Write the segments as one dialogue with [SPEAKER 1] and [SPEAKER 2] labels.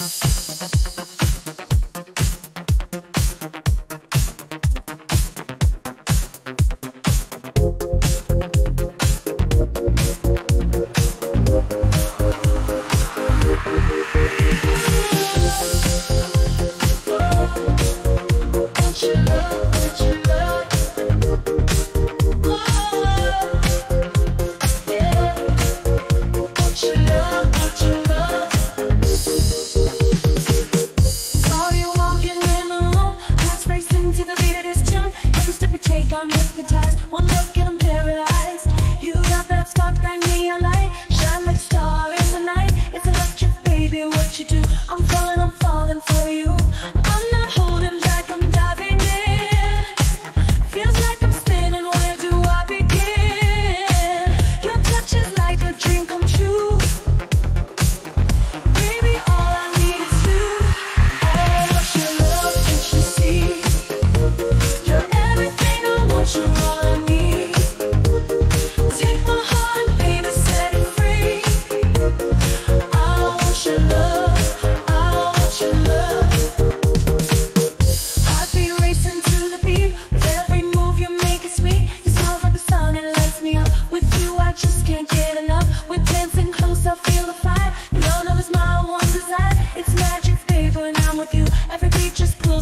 [SPEAKER 1] love. what you do. I'm falling, I'm falling for you.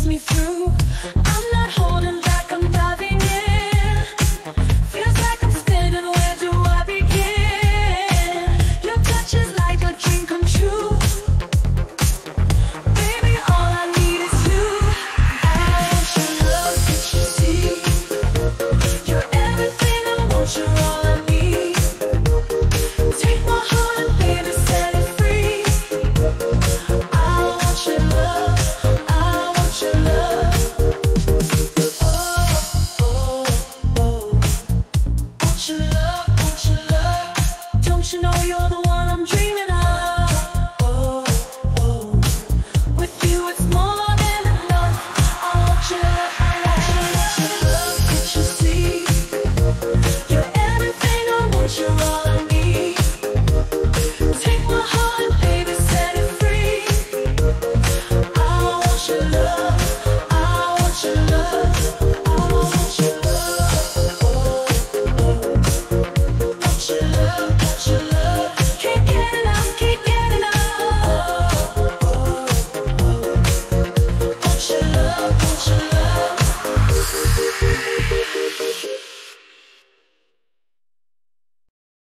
[SPEAKER 1] me through. know you're the one.